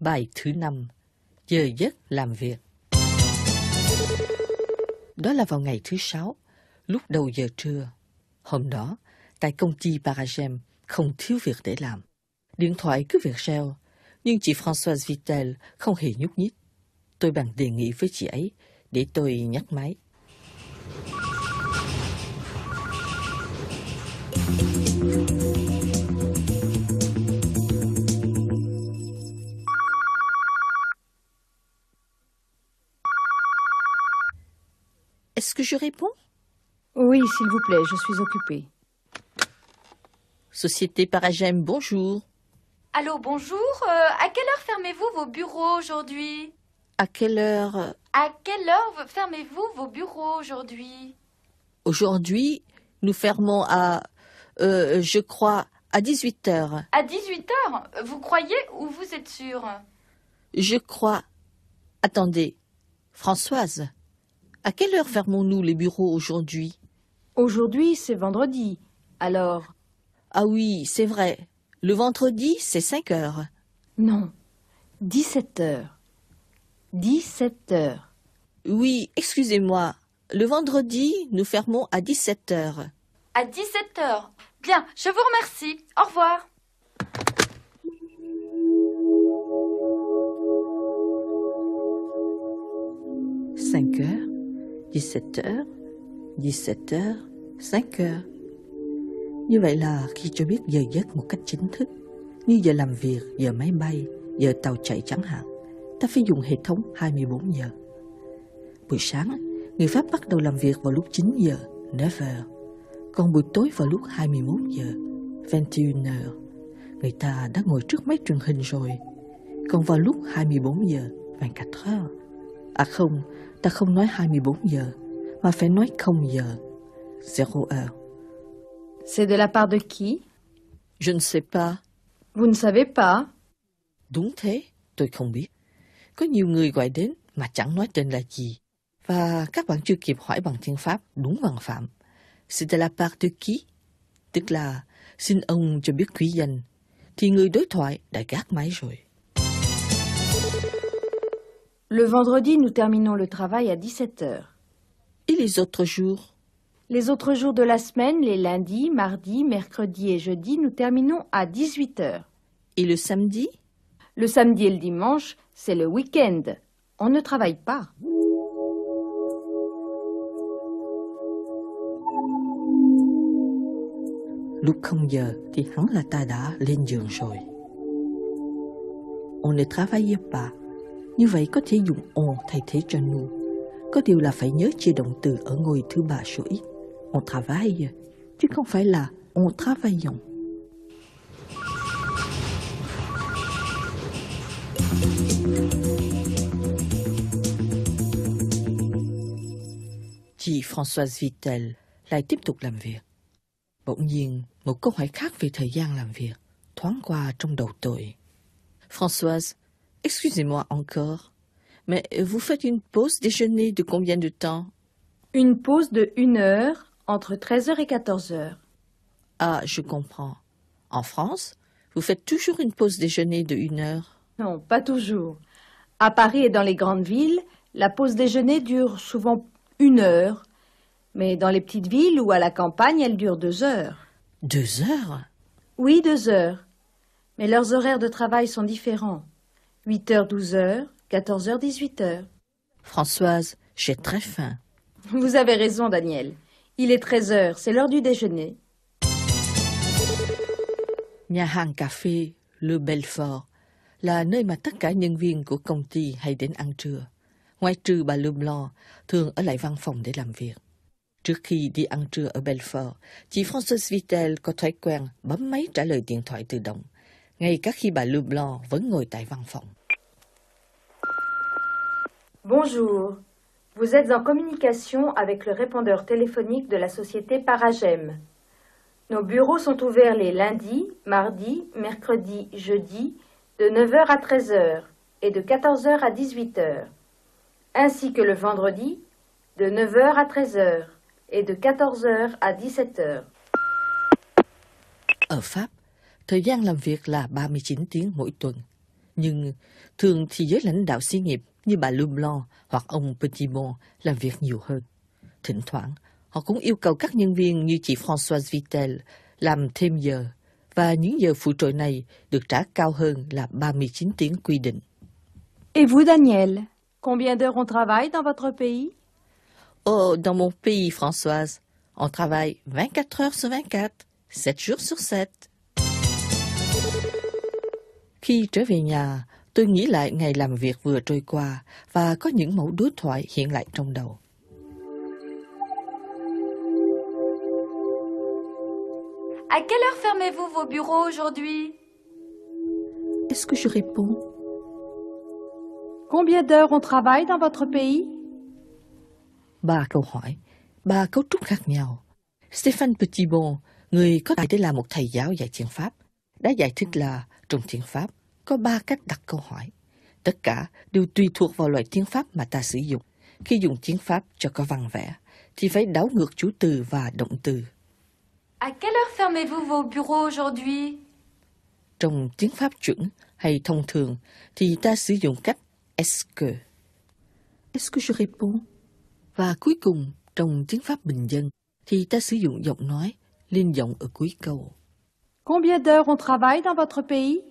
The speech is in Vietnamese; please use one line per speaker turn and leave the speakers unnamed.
Bài thứ năm, giờ giấc làm việc. Đó là vào ngày thứ sáu, lúc đầu giờ trưa. Hôm đó, tại công ty Paragem không thiếu việc để làm. Điện thoại cứ việc reo, nhưng chị Françoise Vitel không hề nhúc nhích. Tôi bằng đề nghị với chị ấy để tôi nhắc máy. Est-ce que je réponds?
Oui, s'il vous plaît, je suis occupée.
Société Paragem, bonjour.
Allô, bonjour. Euh, à quelle heure fermez-vous vos bureaux aujourd'hui?
À quelle heure
À quelle heure fermez-vous vos bureaux aujourd'hui?
Aujourd'hui, nous fermons à, euh, je crois, à 18 heures.
À 18 heures? Vous croyez ou vous êtes sûr?
Je crois. Attendez, Françoise, à quelle heure fermons-nous les bureaux aujourd'hui?
Aujourd'hui, c'est vendredi. Alors,
Ah oui, c'est vrai. Le vendredi, c'est 5 heures.
non. 17 heures. 17 heures.
Oui, excusez-moi. Le vendredi, nous fermons à 17 heures.
À 17 heures. Bien, je vous remercie. Au revoir.
Cinq heures, 17 heures, 17 heures, 5 heures. Như vậy là khi cho biết giờ giấc một cách chính thức, như giờ làm việc, giờ máy bay, giờ tàu chạy chẳng hạn, ta phải dùng hệ thống 24 giờ. Buổi sáng, người Pháp bắt đầu làm việc vào lúc 9 giờ, 9 heures. Còn buổi tối vào lúc 21 giờ, 21 heures. Người ta đã ngồi trước máy truyền hình rồi. Còn vào lúc 24 giờ, 24 heures. À không, ta không nói 24 giờ, mà phải nói 0 giờ, 0 heure.
C'est de la part de qui
Je ne sais pas.
Vous ne savez pas
Đúng thế, tôi không biết. Có nhiều người gọi đến mà chẳng nói tên là gì. Và các bạn chưa kịp hỏi bằng tiếng Pháp đúng bằng phạm. C'est de la part de qui? Tức là xin ông cho biết quý danh. Thì người đối thoại đã gác máy rồi.
Le vendredi, nous terminons le travail à 17 heures.
Et les autres jours?
Les autres jours de la semaine, les lundis, mardis, mercredis et jeudis, nous terminons à 18 heures.
Et le samedi?
Le samedi et le dimanche, c'est le week-end. On ne travaille pas.
Lúc không giờ thì hẳn là ta đã lên giường rồi. On ne travaille pas. Như vậy có thể dùng on thay thế cho nous. Có điều là phải nhớ chia động từ ở ngôi thứ ba số ít. On travaille, chứ không phải là on travaillons. Chị Françoise Vittel lại tiếp tục làm việc. Bỗng nhiên, một câu hỏi khác về thời gian làm việc thoáng qua trong đầu tôi. Françoise, excusez-moi encore, mais vous faites une pause déjeuner de combien de temps?
Une pause de 1 heure entre 13h et 14h.
Ah, je comprends. En France, vous faites toujours une pause déjeuner de une heure?
Non, pas toujours. À Paris et dans les grandes villes, la pause déjeuner dure souvent une heure. Mais dans les petites villes ou à la campagne, elle dure deux heures.
Deux heures?
Oui, deux heures. Mais leurs horaires de travail sont différents. 8 heures, 12 heures, 14 heures, 18 heures.
Françoise, j'ai très faim.
Vous avez raison, Daniel. Il est 13 heures, c'est l'heure du déjeuner.
Nhà hàng cà phê Le Belfort là nơi mà tất cả nhân viên của công ty hay đến ăn trưa. Ngoài trừ bà Leblanc, thường ở lại văn phòng để làm việc. Trước khi đi ăn trưa ở Belfort, chị Frances Vitel có thói quen bấm máy trả lời điện thoại tự động, ngay cả khi bà Leblanc vẫn ngồi tại văn phòng.
Bonjour. Vous êtes en communication avec le répondeur téléphonique de la société Paragem. Nos bureaux sont ouverts les lundis, mardis, mercredis, jeudis, de 9h à 13h et de 14h à 18h, ainsi que le vendredi, de 9h à 13h et de 14h à 17h.
Ở Pháp, thời gian làm việc là 39 tiếng mỗi tuần. Nhưng thường thì giới lãnh đạo xí nghiệp như bà Leblanc hoặc ông Petitbon làm việc nhiều hơn. Thỉnh thoảng, họ cũng yêu cầu các nhân viên như chị Françoise Vitel làm thêm giờ và những giờ phụ trội này được trả cao hơn là 39 tiếng quy định.
Et vous, Daniel, combien d'heures on travaille dans votre pays
Oh, dans mon pays, Françoise, on travaille 24 heures sur 24, 7 jours sur 7. Khi trở về nhà, tôi nghĩ lại ngày làm việc vừa trôi qua và có những mẫu đối thoại hiện lại trong đầu.
À quelle heure fermez-vous vos bureaux aujourd'hui
Est-ce que je réponds
Combien d'heures on travaille dans votre pays
Ba câu hỏi, ba cấu trúc khác nhau. Stéphane Petitbon, người có tài để là một thầy giáo dạy tiếng Pháp, đã giải thích là trong tiếng Pháp có ba cách đặt câu hỏi. Tất cả đều tùy thuộc vào loại tiếng Pháp mà ta sử dụng. Khi dùng tiếng Pháp cho có văn vẽ, thì phải đảo ngược chủ từ và động từ.
À quelle heure fermez-vous vos bureaux aujourd'hui
Trong tiếng Pháp chuẩn hay thông thường thì ta sử dụng cách est-ce que. Est-ce que je réponds? Và cuối cùng, trong tiếng Pháp bình dân thì ta sử dụng giọng nói lên giọng ở cuối câu.
Combien d'heures on travaille dans votre pays?